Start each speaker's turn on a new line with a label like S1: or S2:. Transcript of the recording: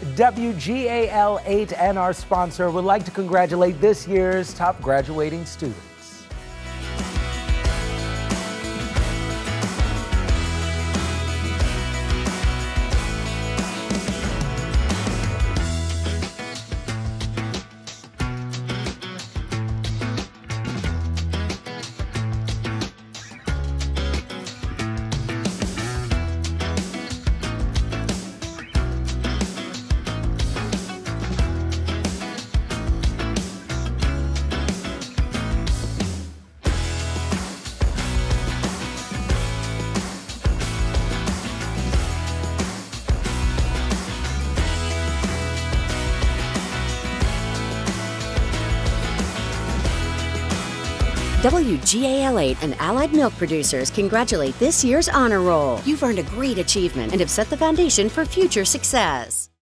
S1: WGAL8 and our sponsor would like to congratulate this year's top graduating
S2: student. WGAL8 and Allied Milk producers congratulate this year's honor roll. You've earned a great achievement and have set the foundation for future success.